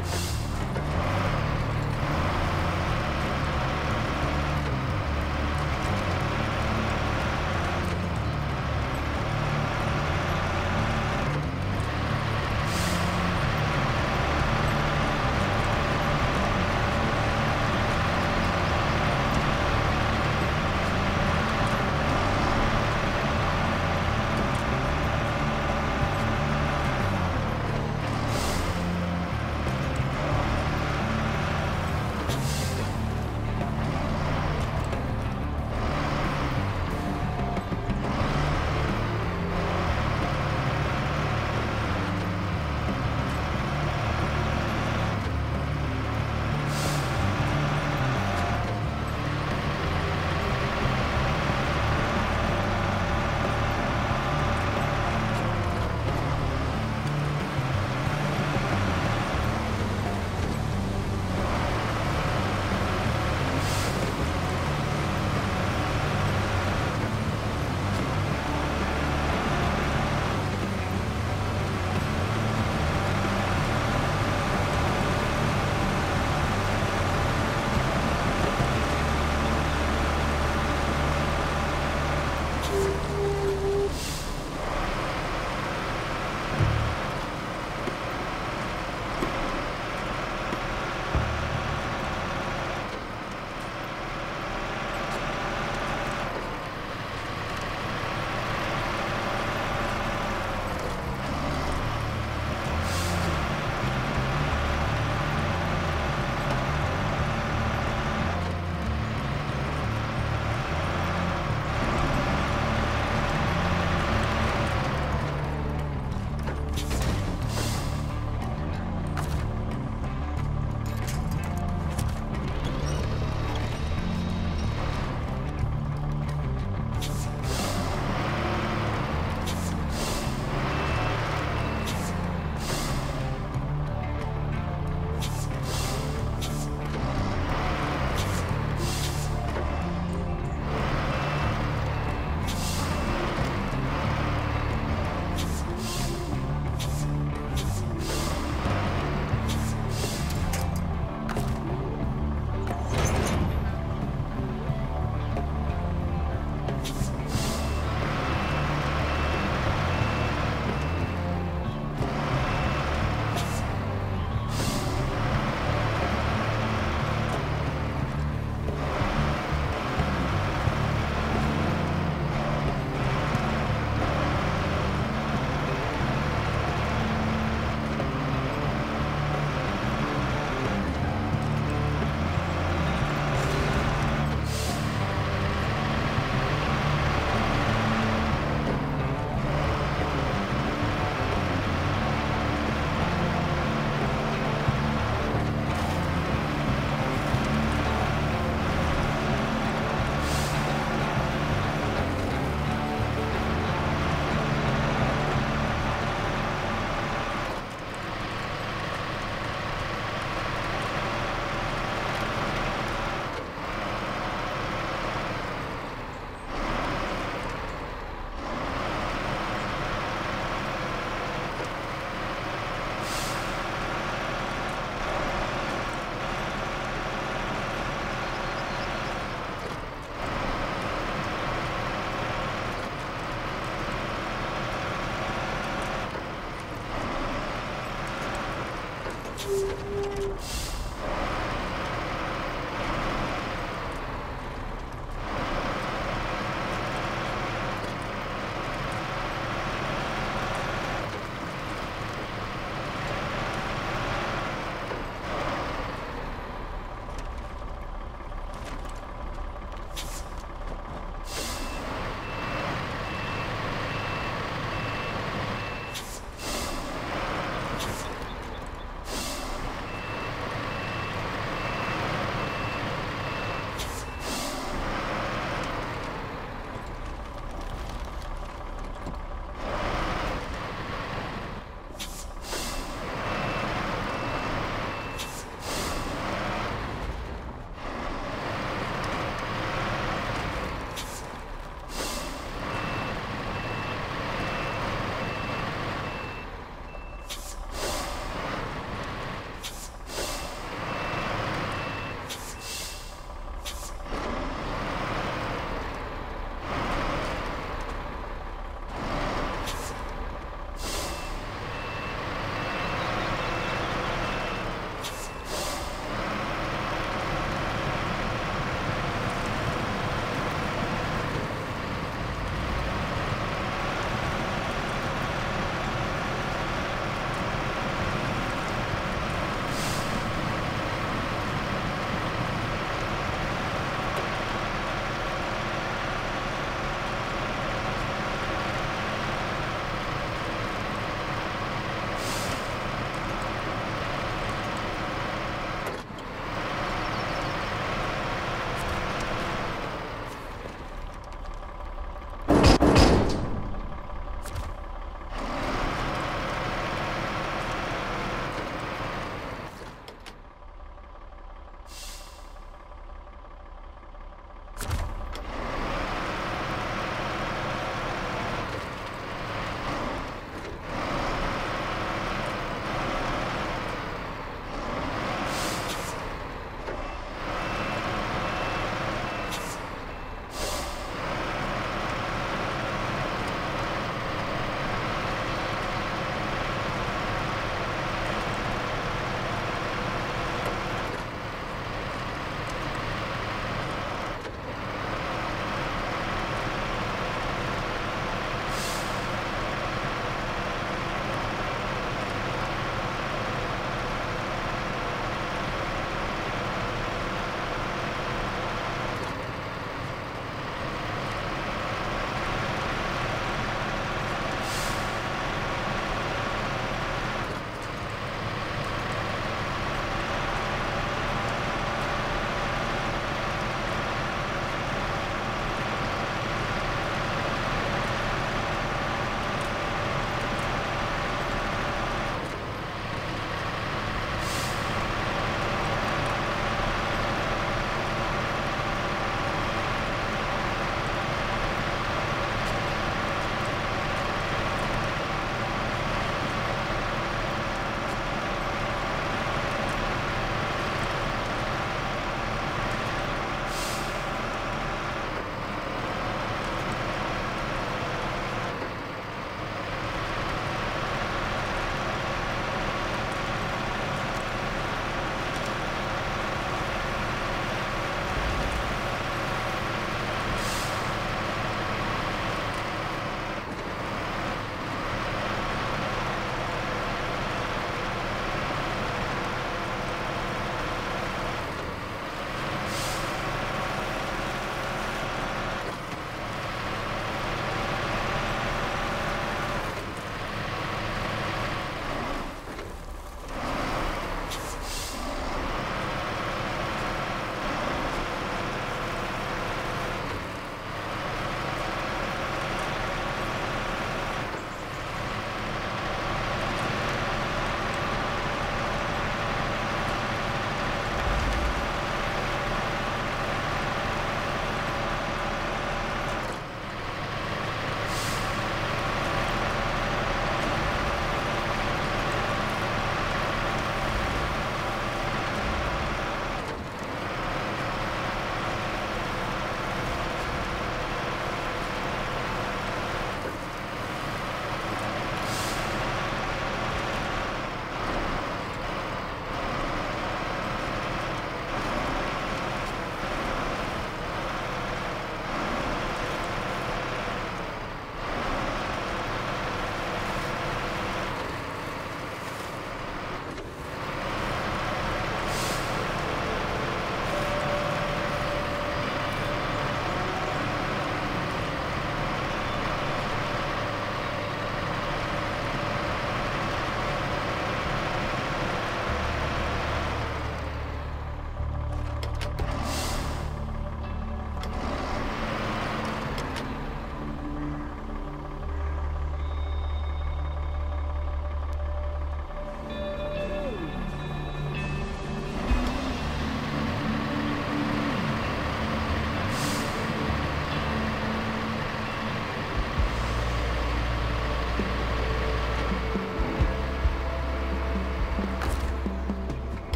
you